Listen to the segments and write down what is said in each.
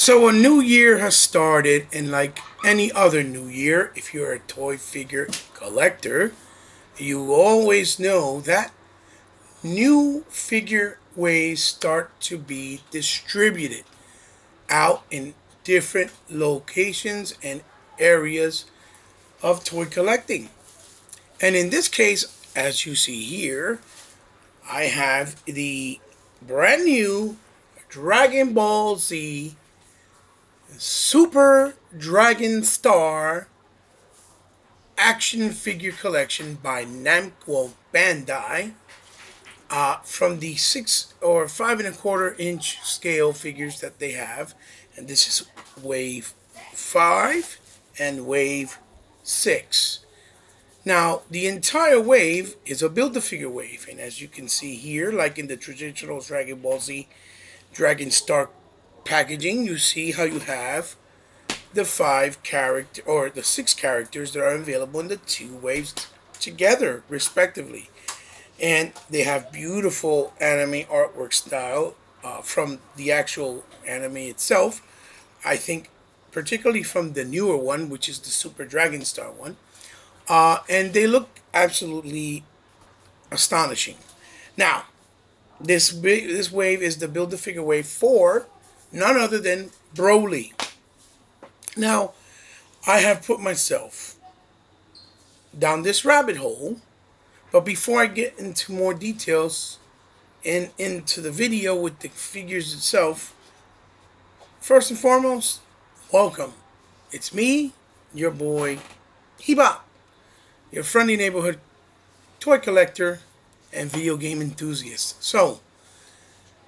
So a new year has started, and like any other new year, if you're a toy figure collector, you always know that new figure ways start to be distributed out in different locations and areas of toy collecting. And in this case, as you see here, I have the brand new Dragon Ball Z Super Dragon Star action figure collection by Namco Bandai uh, from the six or five and a quarter inch scale figures that they have. And this is wave five and wave six. Now, the entire wave is a Build-A-Figure wave. And as you can see here, like in the traditional Dragon Ball Z Dragon Star packaging, you see how you have the five character or the six characters that are available in the two waves together, respectively. And they have beautiful anime artwork style uh, from the actual anime itself. I think, particularly from the newer one, which is the Super Dragon Star one. Uh, and they look absolutely astonishing. Now, this this wave is the Build a Figure wave for none other than Broly. Now, I have put myself down this rabbit hole, but before I get into more details and into the video with the figures itself, first and foremost, welcome. It's me, your boy, He-Bot, your friendly neighborhood toy collector and video game enthusiast. So,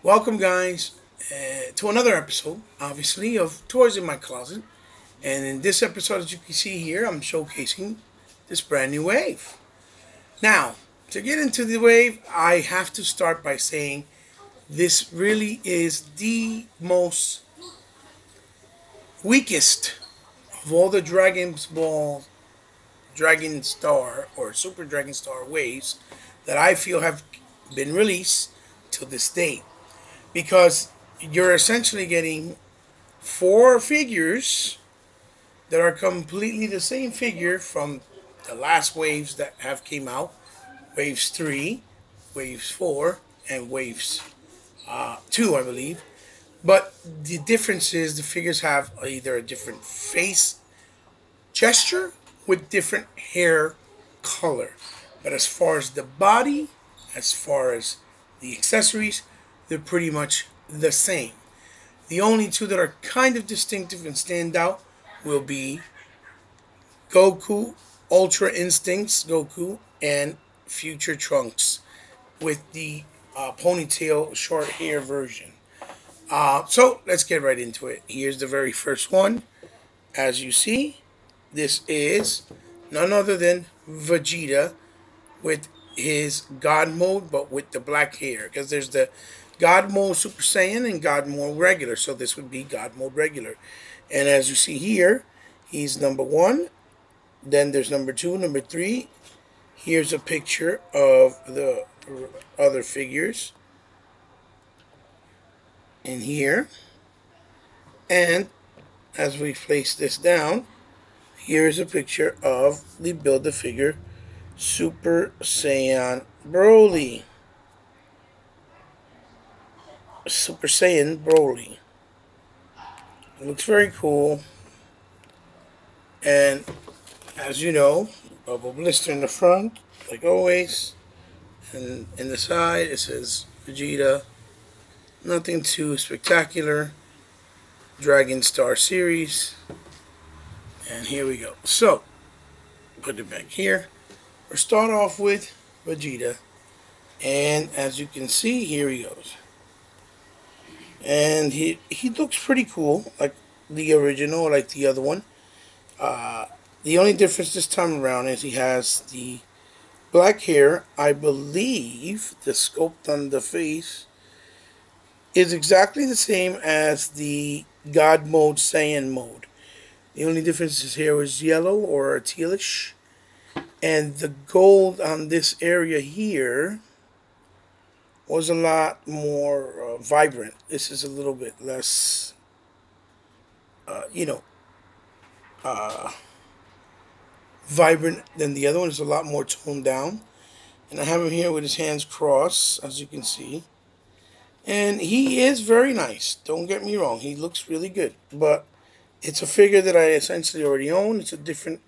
welcome, guys, uh, to another episode, obviously, of Toys in My Closet. And in this episode, as you can see here, I'm showcasing this brand new wave. Now, to get into the wave, I have to start by saying this really is the most weakest of all the Dragon Ball, Dragon Star, or Super Dragon Star waves that I feel have been released to this date. Because you're essentially getting four figures that are completely the same figure from the last waves that have came out waves 3 waves 4 and waves uh, 2 i believe. But the difference is the figures have either a different face gesture with different hair color. But as far as the body as far as the accessories they're pretty much the same the only two that are kind of distinctive and stand out will be Goku, Ultra Instincts Goku, and Future Trunks with the uh, ponytail short hair version. Uh, so let's get right into it. Here's the very first one. As you see, this is none other than Vegeta with his God mode, but with the black hair. Because there's the God mode Super Saiyan and God mode regular. So this would be God mode regular. And as you see here, he's number one. Then there's number two, number three. Here's a picture of the other figures in here. And as we place this down, here's a picture of the Build-A-Figure Super Saiyan Broly. Super Saiyan Broly. Looks very cool. And as you know, bubble blister in the front, like always. And in the side, it says Vegeta. Nothing too spectacular. Dragon Star Series. And here we go. So, put it back here. We'll start off with Vegeta. And as you can see, here he goes and he he looks pretty cool, like the original, like the other one. Uh, the only difference this time around is he has the black hair. I believe the sculpt on the face is exactly the same as the God mode Saiyan mode. The only difference is here is yellow or tealish. And the gold on this area here was a lot more uh, vibrant. This is a little bit less uh, you know, uh, vibrant than the other one. It's a lot more toned down. And I have him here with his hands crossed, as you can see. And he is very nice. Don't get me wrong. He looks really good. But it's a figure that I essentially already own. It's a different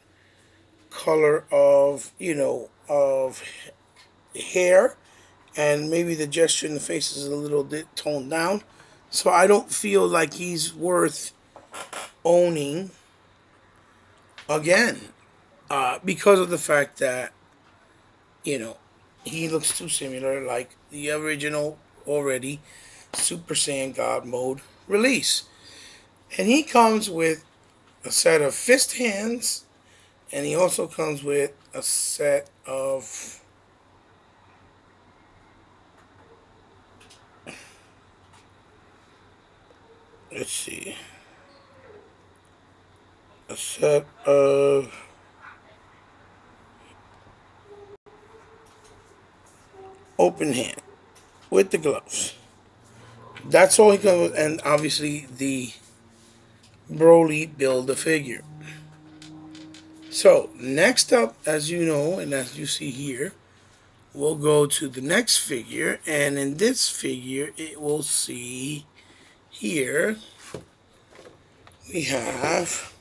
color of, you know, of hair. And maybe the gesture in the face is a little bit toned down. So I don't feel like he's worth owning again. Uh, because of the fact that, you know, he looks too similar like the original already Super Saiyan God mode release. And he comes with a set of fist hands and he also comes with a set of let's see a set of open hand with the gloves. That's all he with, and obviously the Broly build a figure. So next up, as you know, and as you see here, we'll go to the next figure, and in this figure, it will see here we have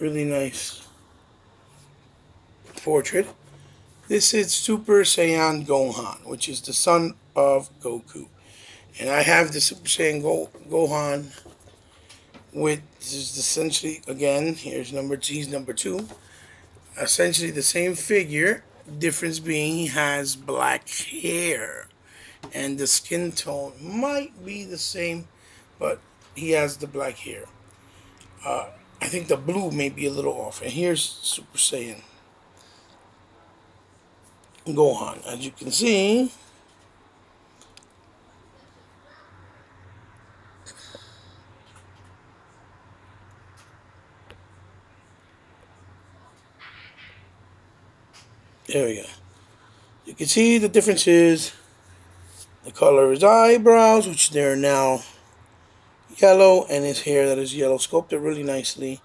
really nice portrait this is Super Saiyan Gohan, which is the son of Goku. And I have the Super Saiyan Go Gohan with this is essentially, again, here's number two, he's number two. Essentially the same figure, difference being he has black hair. And the skin tone might be the same, but he has the black hair. Uh, I think the blue may be a little off. And here's Super Saiyan Gohan. As you can see, there we go. You can see the difference is the color of his eyebrows, which they're now yellow, and his hair that is yellow, sculpted really nicely.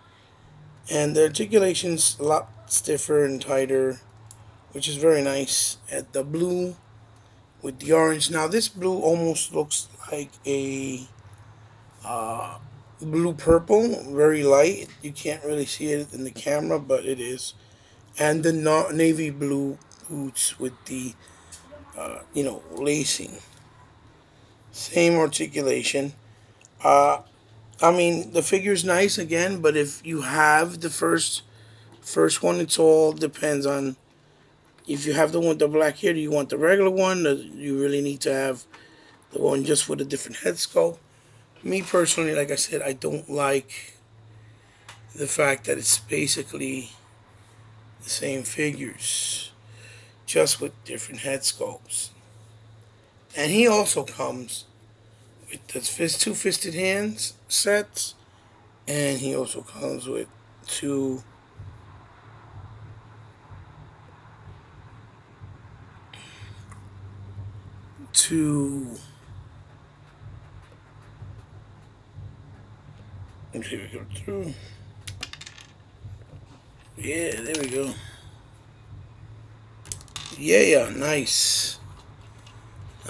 And the articulation's a lot stiffer and tighter which is very nice. At the blue with the orange. Now this blue almost looks like a uh, blue purple, very light. You can't really see it in the camera, but it is. And the navy blue boots with the, uh, you know, lacing. Same articulation. Uh, I mean, the figure's nice again, but if you have the first first one, it's all depends on if you have the one the black here. do you want the regular one? Or you really need to have the one just with a different head sculpt? Me personally, like I said, I don't like the fact that it's basically the same figures, just with different head sculpts. And he also comes with the fist, two fisted hands sets, and he also comes with two Two. if we go through. Yeah, there we go. Yeah, yeah, nice.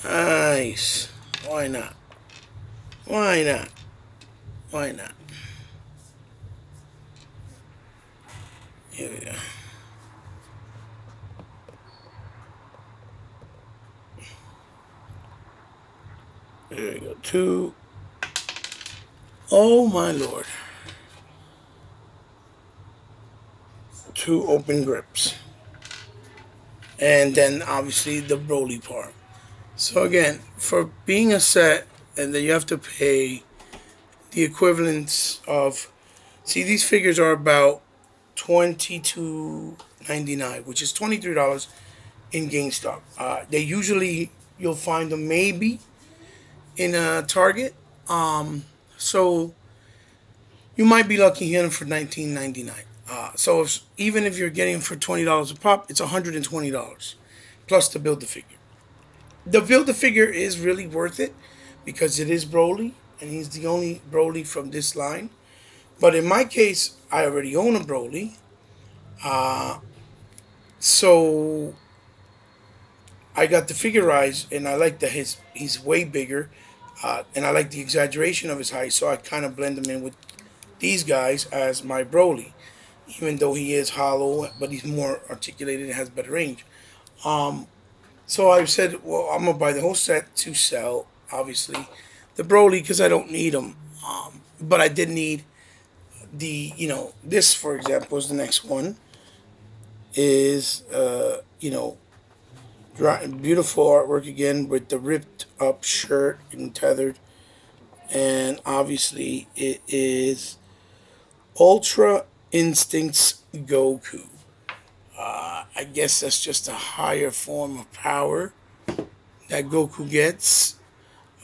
Nice. Why not? Why not? Why not? Here we go. There we go. Two. Oh my lord. Two open grips. And then obviously the Broly part. So again, for being a set, and then you have to pay the equivalents of. See, these figures are about twenty two ninety nine, which is twenty three dollars in GameStop. Uh, they usually you'll find them maybe in a Target. Um, so you might be lucky getting for nineteen ninety nine. Uh, so if, even if you're getting for twenty dollars a pop, it's hundred and twenty dollars plus to build the figure. The build the figure is really worth it because it is Broly and he's the only Broly from this line. But in my case, I already own a Broly. Uh, so I got the figurize, and I like that his he's way bigger, uh, and I like the exaggeration of his height. So I kind of blend him in with these guys as my Broly, even though he is hollow, but he's more articulated and has better range. Um, so I said, well, I'm gonna buy the whole set to sell, obviously, the Broly because I don't need them, um, but I did need the, you know, this for example is the next one. Is uh, you know, beautiful artwork again with the ripped up shirt and tethered, and obviously it is Ultra Instincts Goku. Uh, I guess that's just a higher form of power that Goku gets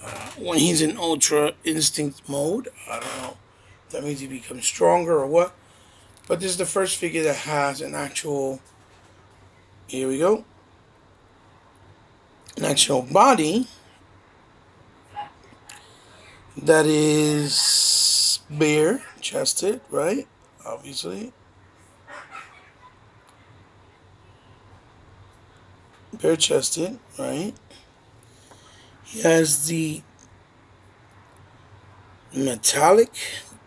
uh, when he's in Ultra Instinct mode. I don't know that means he becomes stronger or what. But this is the first figure that has an actual, here we go, an actual body that is bare chested, right? Obviously. Bare chested, right? He has the metallic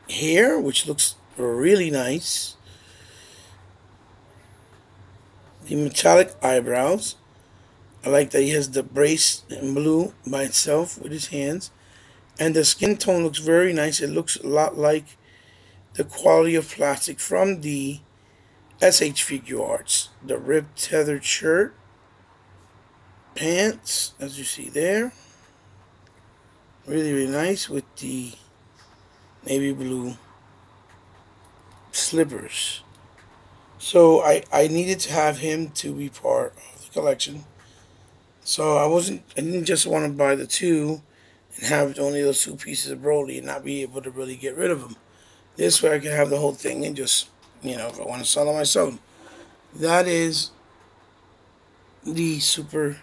hair, which looks really nice. The metallic eyebrows. I like that he has the brace in blue by itself with his hands. And the skin tone looks very nice. It looks a lot like the quality of plastic from the SH Figuarts. The ribbed tethered shirt, pants, as you see there. Really, really nice with the navy blue slippers. So I, I needed to have him to be part of the collection. So I wasn't I didn't just want to buy the two and have only those two pieces of Broly and not be able to really get rid of them. This way I can have the whole thing and just, you know, if I want to sell them, sell them. That is the Super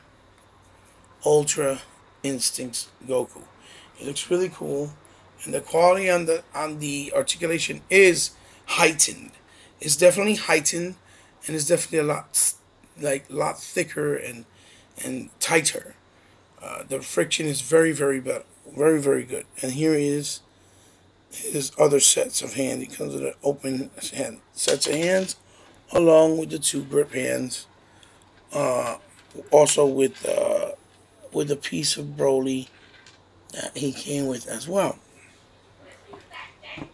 Ultra Instincts Goku. It looks really cool. And the quality on the on the articulation is heightened. It's definitely heightened and it's definitely a lot like lot thicker and and tighter. Uh, the friction is very, very better, very, very good. And here is his other sets of hands. He comes with an open hand, sets of hands, along with the two grip hands. Uh, also with uh, with a piece of Broly that he came with as well.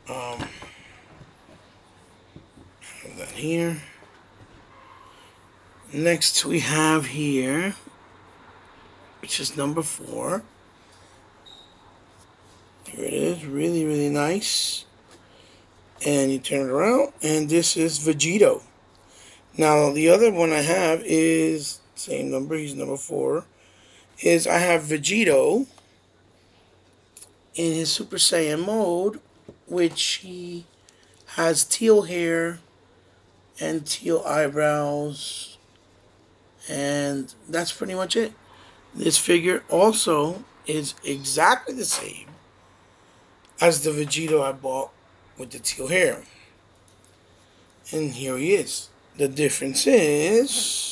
Um, have that here. Next we have here which is number four. Here it is, really, really nice. And you turn it around, and this is Vegito. Now, the other one I have is, same number, he's number four, is I have Vegito in his Super Saiyan mode, which he has teal hair and teal eyebrows, and that's pretty much it. This figure also is exactly the same as the Vegito I bought with the teal hair. And here he is. The difference is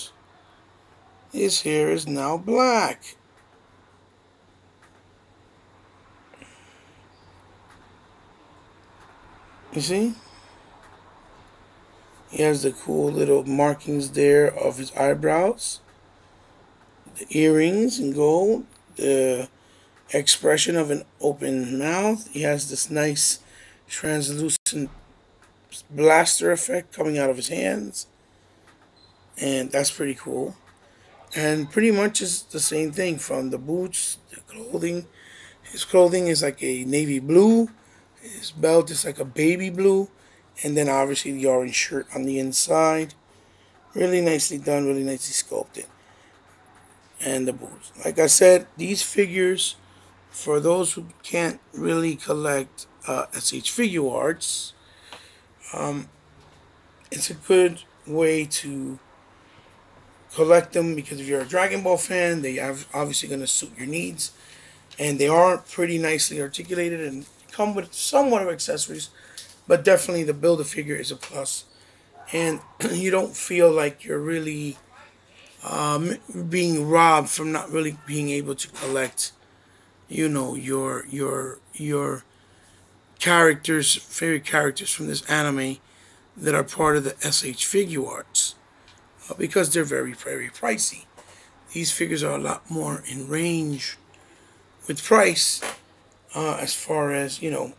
his hair is now black. You see? He has the cool little markings there of his eyebrows the earrings in gold, the expression of an open mouth. He has this nice translucent blaster effect coming out of his hands. And that's pretty cool. And pretty much is the same thing from the boots, the clothing. His clothing is like a navy blue. His belt is like a baby blue. And then obviously the orange shirt on the inside. Really nicely done, really nicely sculpted and the boots. Like I said, these figures, for those who can't really collect uh, SH Figuarts, um, it's a good way to collect them because if you're a Dragon Ball fan, they are obviously going to suit your needs. and they are pretty nicely articulated and come with somewhat of accessories, but definitely the build a figure is a plus, and you don't feel like you're really um, being robbed from not really being able to collect, you know, your your your characters, favorite characters from this anime that are part of the SH Figuarts uh, because they're very very pricey. These figures are a lot more in range with price uh, as far as you know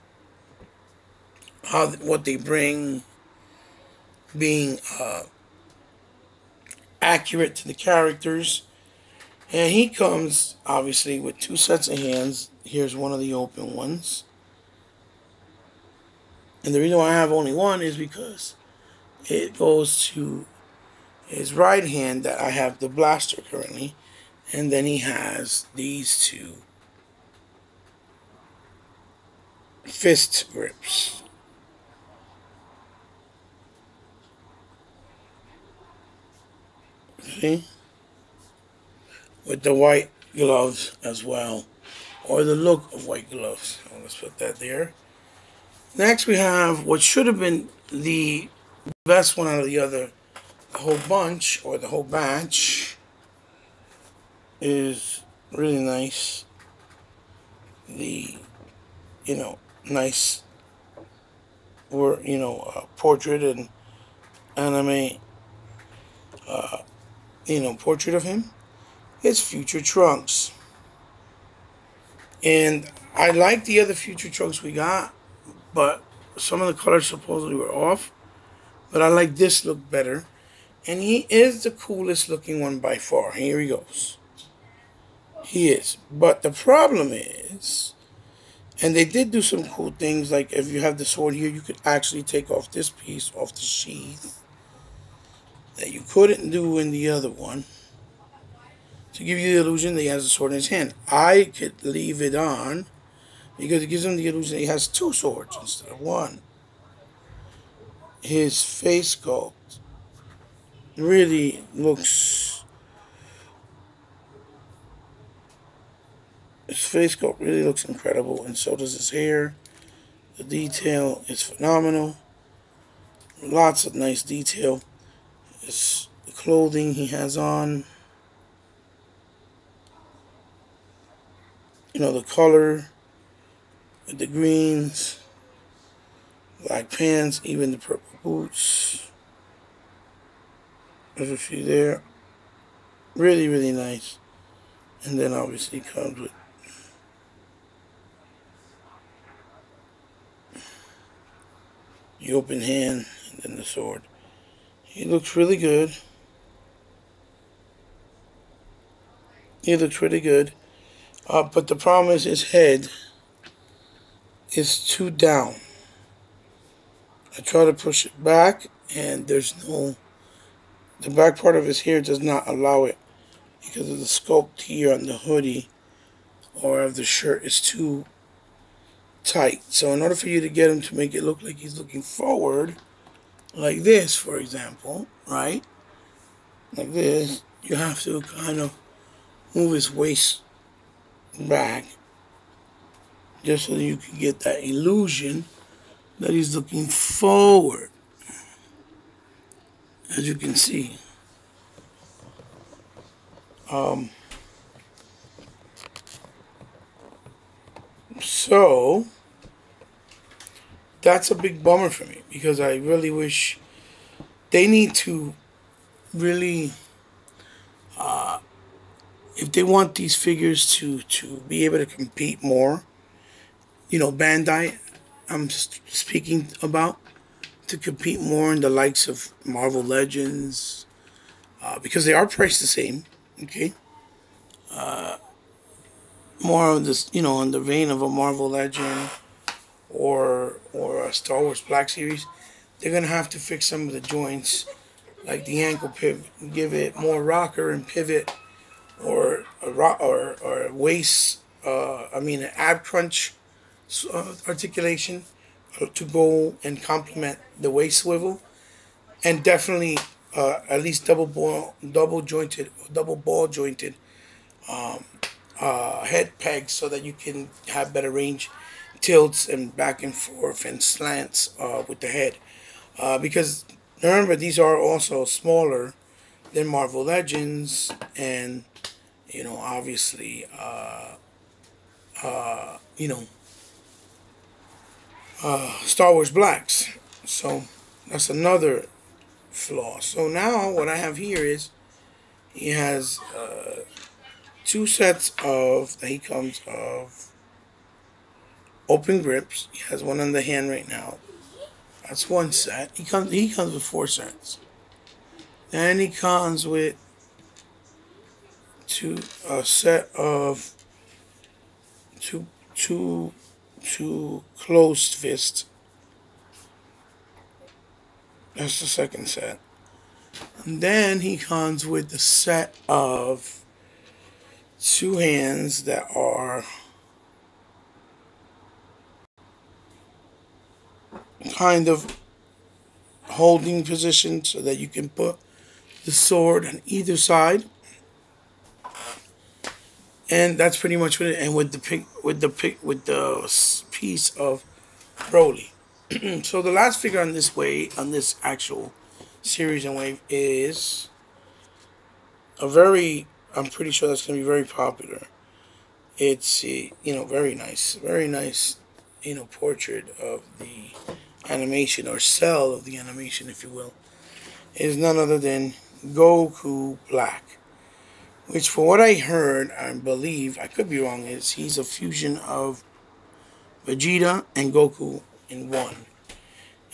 how what they bring being uh, accurate to the characters. And he comes obviously with two sets of hands. Here's one of the open ones. And the reason why I have only one is because it goes to his right hand that I have the blaster currently and then he has these two fist grips. See? With the white gloves as well. Or the look of white gloves. So let's put that there. Next we have what should have been the best one out of the other the whole bunch or the whole batch is really nice. The you know nice were you know uh, portrait and anime uh, you know portrait of him. It's future trunks. And I like the other future trunks we got but some of the colors supposedly were off but I like this look better and he is the coolest looking one by far here he goes he is but the problem is and they did do some cool things, like if you have the sword here, you could actually take off this piece off the sheath that you couldn't do in the other one to give you the illusion that he has a sword in his hand. I could leave it on because it gives him the illusion he has two swords instead of one. His face sculpt really looks His face sculpt really looks incredible, and so does his hair. The detail is phenomenal. Lots of nice detail. his clothing he has on. You know, the color, the greens, black pants, even the purple boots. There's a few there. Really, really nice. And then obviously comes with the open hand, and then the sword. He looks really good. He looks really good. Uh, but the problem is his head is too down. I try to push it back, and there's no... The back part of his hair does not allow it because of the sculpt here on the hoodie or of the shirt is too tight. So in order for you to get him to make it look like he's looking forward, like this, for example, right? Like this, you have to kind of move his waist back just so you can get that illusion that he's looking forward. As you can see. Um, so, that's a big bummer for me because I really wish they need to really, uh, if they want these figures to, to be able to compete more, you know, Bandai, I'm speaking about, to compete more in the likes of Marvel Legends, uh, because they are priced the same, okay? Uh, more on this, you know, in the vein of a Marvel Legend or or a Star Wars Black Series, they're gonna have to fix some of the joints, like the ankle pivot, give it more rocker and pivot, or a rock or or waist. Uh, I mean, an ab crunch uh, articulation to go and complement the waist swivel, and definitely uh, at least double ball, double jointed, double ball jointed um, uh, head pegs so that you can have better range tilts and back and forth and slants uh, with the head. Uh, because remember, these are also smaller than Marvel Legends and, you know, obviously, uh, uh, you know, uh, Star Wars Blacks. So that's another flaw. So now what I have here is he has uh, two sets of he comes of open grips. He has one on the hand right now. That's one set. He comes he comes with four sets. Then he comes with two a set of two two two closed fists. That's the second set. And then he comes with the set of two hands that are kind of holding position so that you can put the sword on either side. And that's pretty much what it. And with the pick, with the with the piece of Broly. so the last figure on this way, on this actual series and wave, is a very. I'm pretty sure that's going to be very popular. It's uh, you know very nice, very nice, you know portrait of the animation or cell of the animation, if you will, is none other than Goku Black. Which, for what I heard, I believe, I could be wrong, is he's a fusion of Vegeta and Goku in one.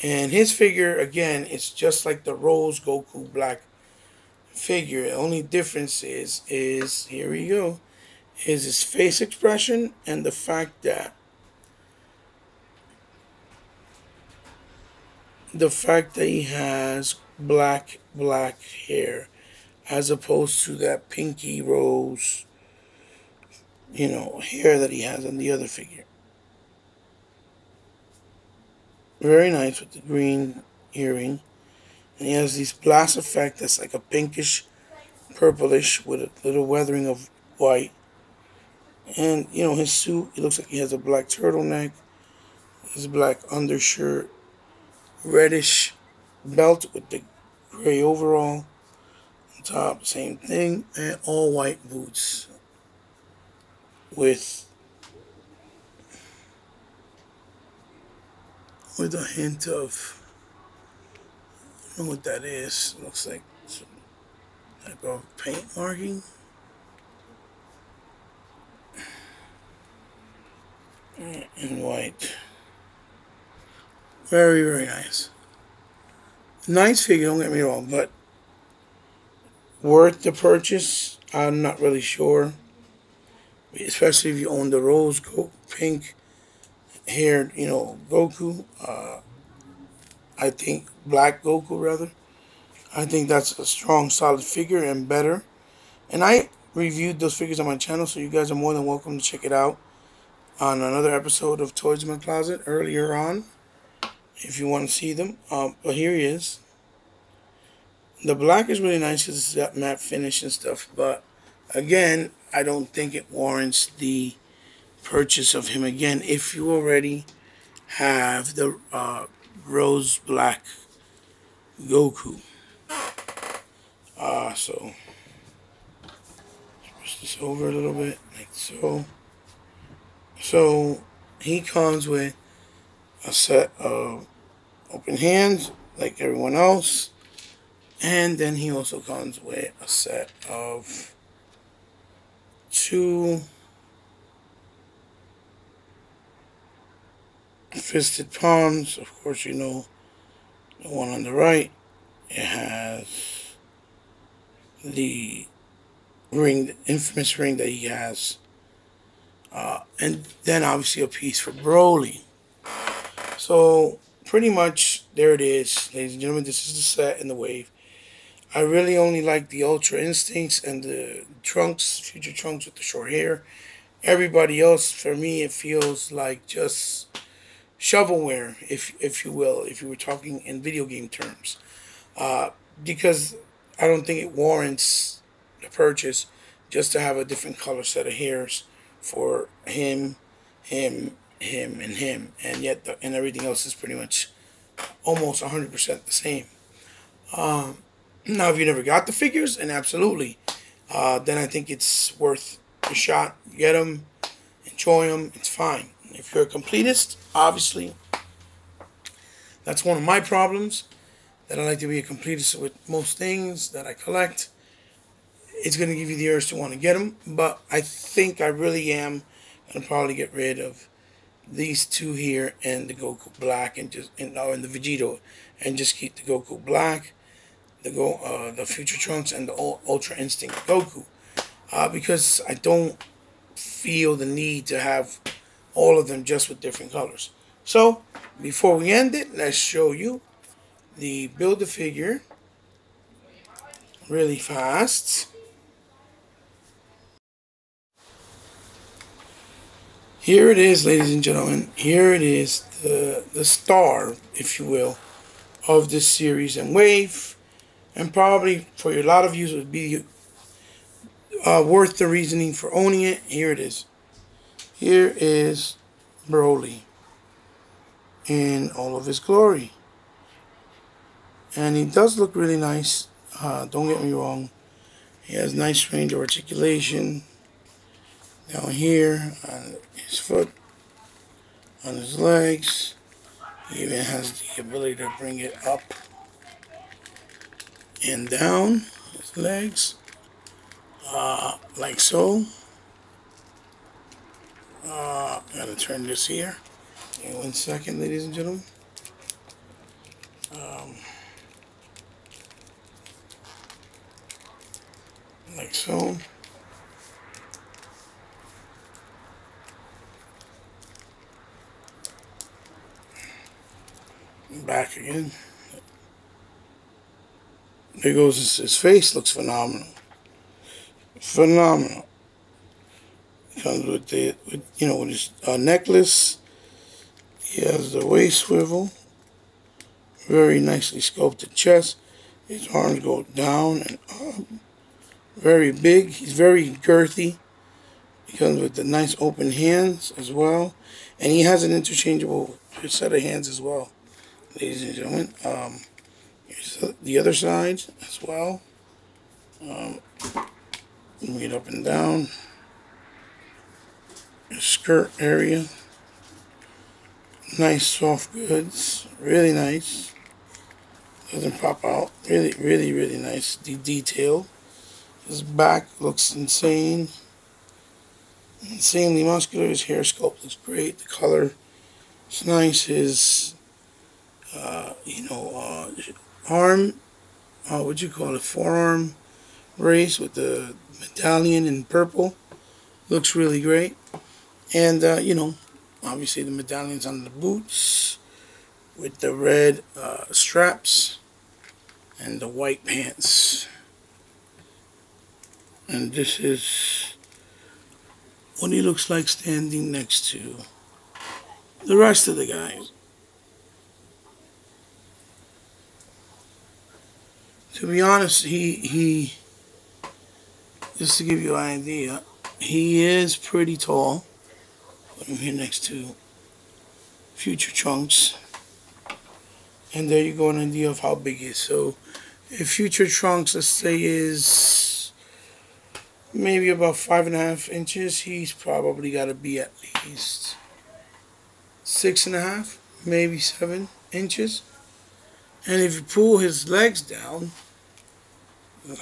And his figure, again, it's just like the Rose Goku Black figure. The only difference is, is here we go, is his face expression and the fact that the fact that he has black black hair as opposed to that pinky rose you know hair that he has on the other figure. Very nice with the green earring. And he has this blast effect that's like a pinkish purplish with a little weathering of white. And you know his suit it looks like he has a black turtleneck his black undershirt reddish belt with the gray overall top, same thing, and all white boots with with a hint of I don't know what that is. It looks like some type of paint marking. Uh, in white. Very, very nice. Nice figure, don't get me wrong, but worth the purchase, I'm not really sure. Especially if you own the rose gold, pink haired, you know, Goku. Uh, I think black Goku rather. I think that's a strong, solid figure and better. And I reviewed those figures on my channel, so you guys are more than welcome to check it out on another episode of Toys in My Closet earlier on if you want to see them. Um, but here he is. The black is really nice because it's got matte finish and stuff. But again, I don't think it warrants the purchase of him again if you already have the uh, rose black Goku. Uh, so, push this over a little bit, like so. So, he comes with a set of open hands like everyone else. And then he also comes with a set of two fisted palms. Of course, you know the one on the right. It has the ring, the infamous ring that he has. Uh, and then obviously a piece for Broly. So pretty much there it is, ladies and gentlemen. This is the set in the wave. I really only like the Ultra Instincts and the Trunks, future Trunks with the short hair. Everybody else, for me, it feels like just shovelware, if if you will, if you were talking in video game terms, uh, because I don't think it warrants the purchase just to have a different color set of hairs for him, him, him, and him, and yet the, and everything else is pretty much almost 100% the same. Um, now, if you never got the figures, and absolutely, uh, then I think it's worth a shot. Get them, enjoy them, it's fine. If you're a completist, obviously, that's one of my problems. That I like to be a completist with most things that I collect. It's going to give you the urge to want to get them, but I think I really am going to probably get rid of these two here and the Goku Black and just and now in the Vegito and just keep the Goku Black, the Go uh, the Future Trunks and the Ultra Instinct Goku, uh, because I don't feel the need to have all of them just with different colors. So before we end it, let's show you the build a figure really fast. Here it is, ladies and gentlemen. Here it is, the, the star, if you will, of this series and wave. And probably for a lot of you, it would be uh, worth the reasoning for owning it. Here it is. Here is Broly in all of his glory. And he does look really nice. Uh, don't get me wrong. He has nice range of articulation down here on his foot, on his legs. He even has the ability to bring it up and down his legs, uh, like so. Uh, I'm to turn this here. In one second, ladies and gentlemen. Um, like so. back again. There goes his, his face looks phenomenal. Phenomenal. Comes with the with, you know with his uh, necklace. He has the waist swivel. Very nicely sculpted chest. His arms go down and up. Very big. He's very girthy. He comes with the nice open hands as well. And he has an interchangeable set of hands as well ladies and gentlemen. Um, the other side as well. Um, move it up and down. Skirt area. Nice soft goods. Really nice. Doesn't pop out. Really, really, really nice. The detail. His back looks insane. Insanely muscular. His hair sculpt looks great. The color is nice. His uh, you know, uh, arm, uh, what you call it, forearm race with the medallion in purple. Looks really great. And, uh, you know, obviously the medallions on the boots with the red uh, straps and the white pants. And this is what he looks like standing next to the rest of the guys. To be honest, he he just to give you an idea, he is pretty tall. Put him here next to Future Trunks. And there you go an idea of how big he is. So if Future Trunks, let's say, is maybe about five and a half inches, he's probably got to be at least six and a half, maybe seven inches. And if you pull his legs down,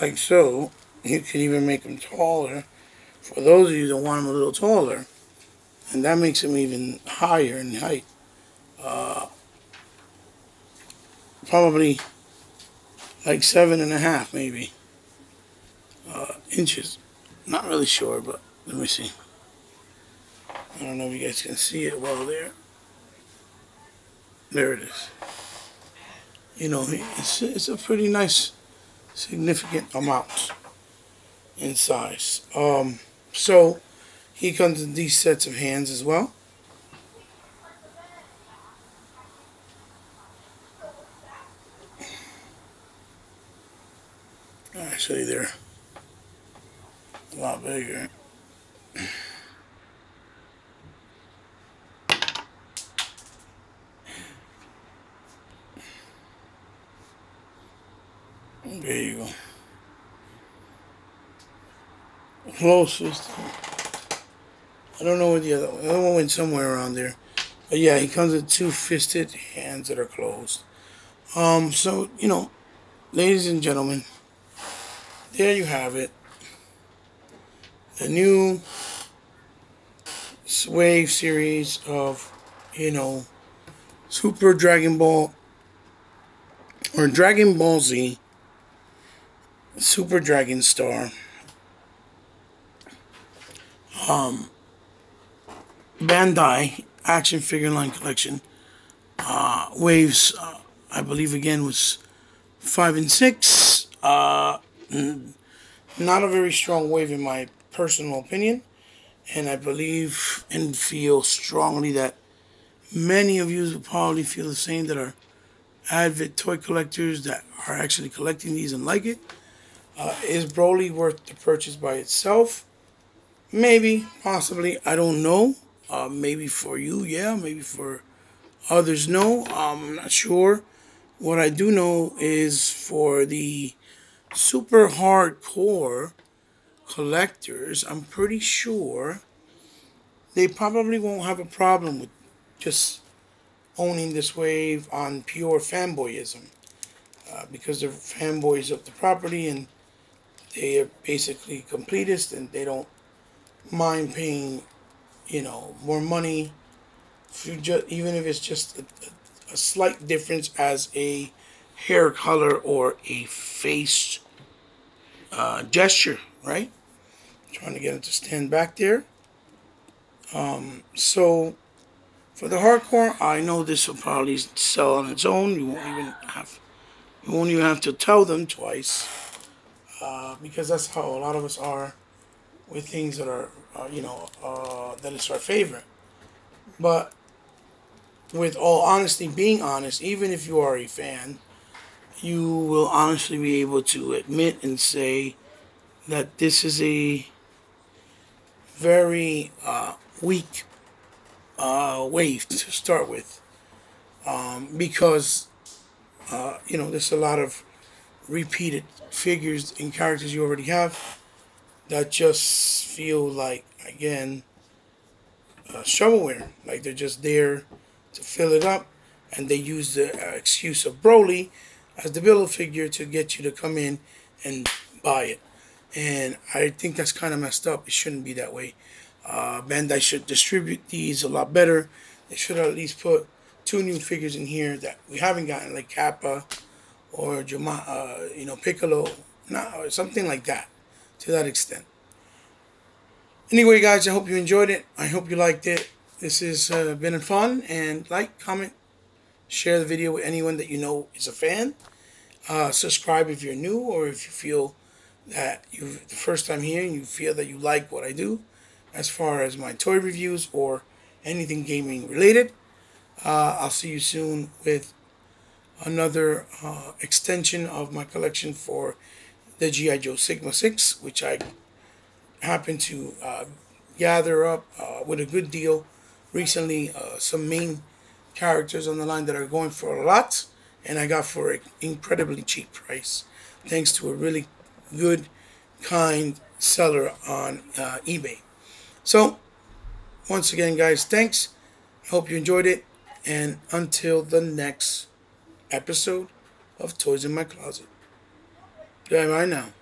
like so, you can even make them taller. For those of you that want them a little taller, and that makes them even higher in height. Uh, probably like seven and a half, maybe, uh, inches. Not really sure, but let me see. I don't know if you guys can see it well there. There it is. You know, it's, it's a pretty nice significant amounts in size. Um, so he comes in these sets of hands as well. I Actually, they're a lot bigger. There you go. Closest. I don't know what the other one. The other one went somewhere around there. But yeah, he comes with two fisted hands that are closed. Um, so, you know, ladies and gentlemen, there you have it. The new wave series of, you know, Super Dragon Ball or Dragon Ball Z Super Dragon Star um, Bandai action figure line collection. Uh, waves, uh, I believe, again was five and six. Uh, not a very strong wave in my personal opinion, and I believe and feel strongly that many of you will probably feel the same that are avid toy collectors that are actually collecting these and like it. Uh, is Broly worth the purchase by itself? Maybe, possibly, I don't know. Uh, maybe for you, yeah. Maybe for others, no. Um, I'm not sure. What I do know is for the super hardcore collectors, I'm pretty sure they probably won't have a problem with just owning this wave on pure fanboyism. Uh, because they're fanboys of the property and they are basically completists and they don't mind paying, you know, more money, just, even if it's just a, a, slight difference as a hair color or a face uh, gesture, right? trying to get it to stand back there. Um, so for the hardcore, I know this will probably sell on its own. You won't even have you won't even have to tell them twice uh, because that's how a lot of us are with things that are, uh, you know, uh, that is our favorite. But with all honesty, being honest, even if you are a fan, you will honestly be able to admit and say that this is a very uh, weak uh, wave to start with. Um, because, uh, you know, there's a lot of repeated figures and characters you already have that just feel like, again, uh, shovelware. Like they're just there to fill it up, and they use the uh, excuse of Broly as the build figure to get you to come in and buy it. And I think that's kind of messed up. It shouldn't be that way. Uh, Bandai should distribute these a lot better. They should at least put two new figures in here that we haven't gotten, like Cabba or Jama, uh, you know, Piccolo, or something like that to that extent. Anyway, guys, I hope you enjoyed it. I hope you liked it. This has uh, been fun. And like, comment, share the video with anyone that you know is a fan. Uh, subscribe if you're new or if you feel that you're the first time here and you feel that you like what I do as far as my toy reviews or anything gaming related. Uh, I'll see you soon with another uh, extension of my collection for the G.I. Joe Sigma 6, which I happened to uh, gather up uh, with a good deal recently. Uh, some main characters on the line that are going for a lot, and I got for an incredibly cheap price, thanks to a really good, kind seller on uh, eBay. So, once again, guys, thanks. I hope you enjoyed it, and until the next episode of Toys in My Closet. Bye I now.